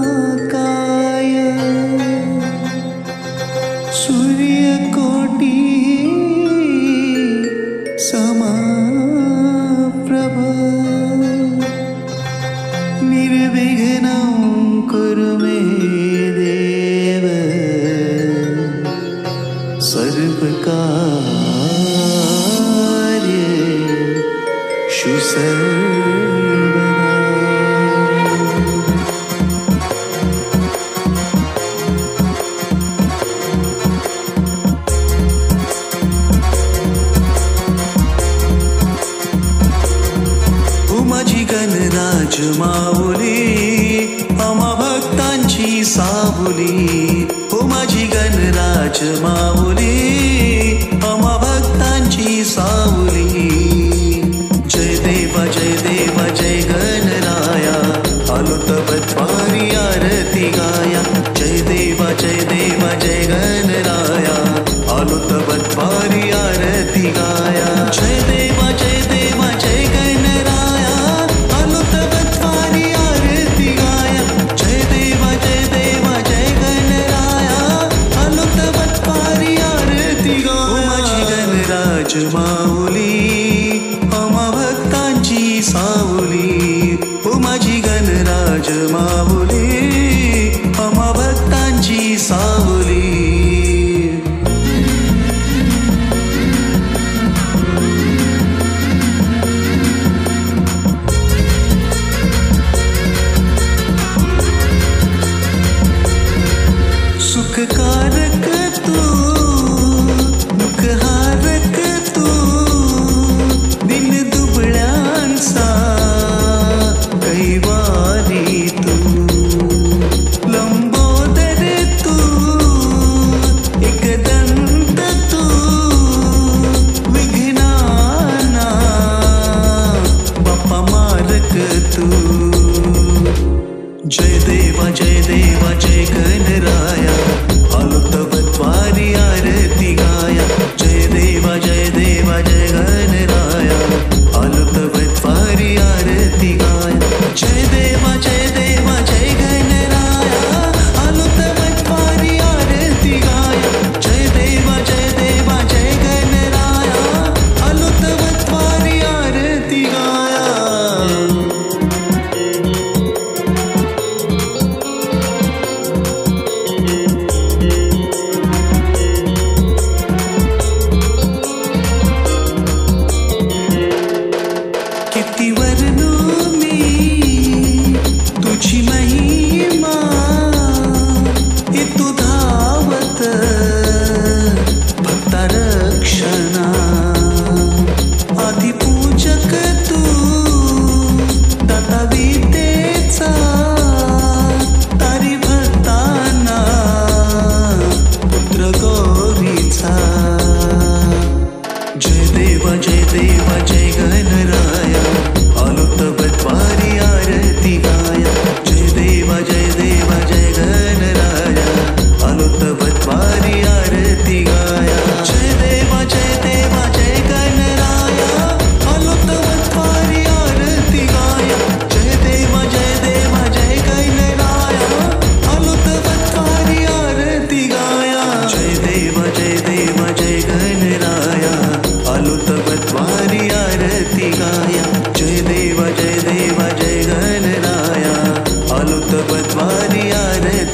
वक्रतुण्डमहाकाय सूर्यकोटि समाप्रभ निर्विघ्नं कुरु मे देव सर्वकार्ये शिश माऊली, अमा भक्तांची साबुली हो माझी गणराज माऊली, अमा भक्तांची सावली. जय देवा जय देवा, जय गणराया. आलो तबत्वारी आरती गाया. जय देवा जय देवा, जय गणराया. तुझ्याच माऊली भक्तांची सावली. हो माझी गणराज माऊली अमा भक्तांची सावली. जय देव जय देव जय ग 整个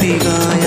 divine.